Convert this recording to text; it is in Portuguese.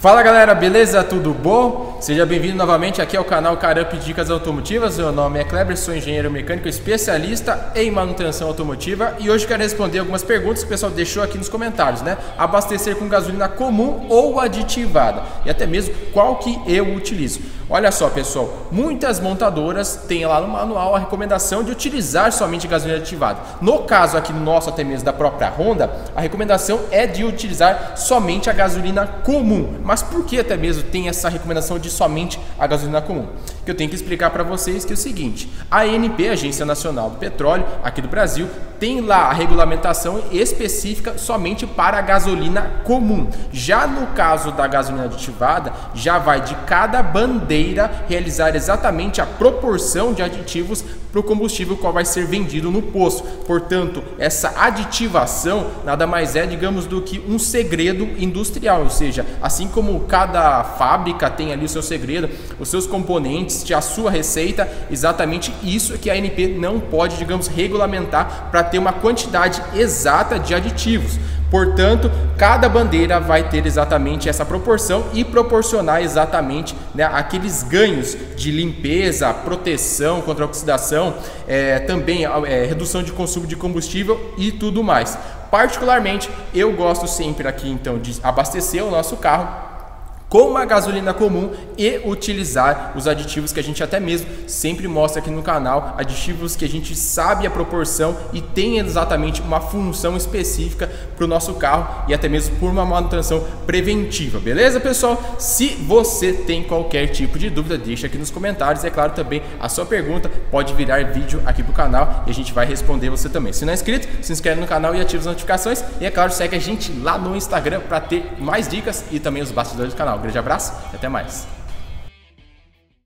Fala galera, beleza? Tudo bom? Seja bem-vindo novamente aqui ao canal Carup Dicas Automotivas. Meu nome é Kleber, sou engenheiro mecânico especialista em manutenção automotiva e hoje quero responder algumas perguntas que o pessoal deixou aqui nos comentários, né? Abastecer com gasolina comum ou aditivada e até mesmo qual que eu utilizo. Olha só, pessoal, muitas montadoras têm lá no manual a recomendação de utilizar somente gasolina aditivada. No caso aqui no nosso, até mesmo da própria Honda, a recomendação é de utilizar somente a gasolina comum. Mas por que até mesmo tem essa recomendação de somente a gasolina comum? Que eu tenho que explicar para vocês que é o seguinte: a ANP, Agência Nacional do Petróleo, aqui do Brasil, tem lá a regulamentação específica somente para a gasolina comum. Já no caso da gasolina aditivada, já vai de cada bandeira realizar exatamente a proporção de aditivos para o combustível qual vai ser vendido no posto. Portanto, essa aditivação nada mais é, digamos, do que um segredo industrial, ou seja, assim como cada fábrica tem ali o seu segredo, os seus componentes, a sua receita, exatamente isso que a ANP não pode, digamos, regulamentar para ter uma quantidade exata de aditivos. Portanto, cada bandeira vai ter exatamente essa proporção e proporcionar exatamente né, aqueles ganhos de limpeza, proteção contra oxidação, é, também é, redução de consumo de combustível e tudo mais. Particularmente, eu gosto sempre aqui então de abastecer o nosso carro com uma gasolina comum e utilizar os aditivos que a gente até mesmo sempre mostra aqui no canal, aditivos que a gente sabe a proporção e tem exatamente uma função específica para o nosso carro e até mesmo por uma manutenção preventiva, beleza pessoal? Se você tem qualquer tipo de dúvida, deixa aqui nos comentários, é claro também a sua pergunta pode virar vídeo aqui para o canal e a gente vai responder você também. Se não é inscrito, se inscreve no canal e ativa as notificações e é claro, segue a gente lá no Instagram para ter mais dicas e também os bastidores do canal. Um grande abraço e até mais.